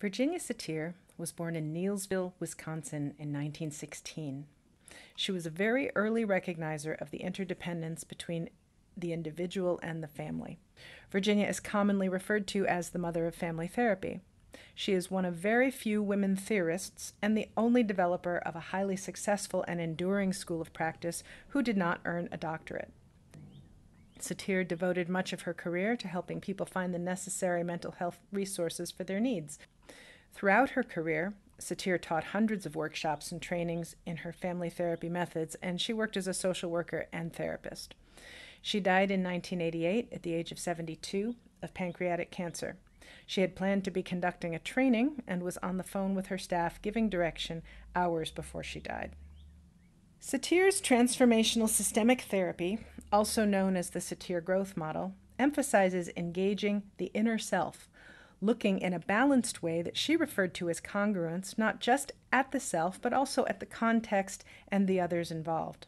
Virginia Satir was born in Neillsville, Wisconsin in 1916. She was a very early recognizer of the interdependence between the individual and the family. Virginia is commonly referred to as the mother of family therapy. She is one of very few women theorists and the only developer of a highly successful and enduring school of practice who did not earn a doctorate. Satir devoted much of her career to helping people find the necessary mental health resources for their needs, Throughout her career, Satir taught hundreds of workshops and trainings in her family therapy methods, and she worked as a social worker and therapist. She died in 1988 at the age of 72 of pancreatic cancer. She had planned to be conducting a training and was on the phone with her staff giving direction hours before she died. Satir's transformational systemic therapy, also known as the Satir growth model, emphasizes engaging the inner self looking in a balanced way that she referred to as congruence, not just at the self, but also at the context and the others involved.